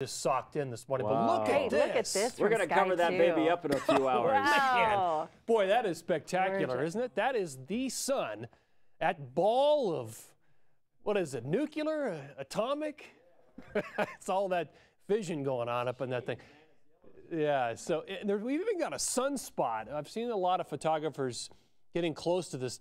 just socked in this morning. But look at Hey, this. look at this. We're going to cover that baby up in a few hours. Wow. Boy, that is spectacular, isn't it? That is the sun at ball of what is it? Nuclear, uh, atomic? it's all that fission going on up in that thing. Yeah. So we've even got a sunspot. I've seen a lot of photographers getting close to this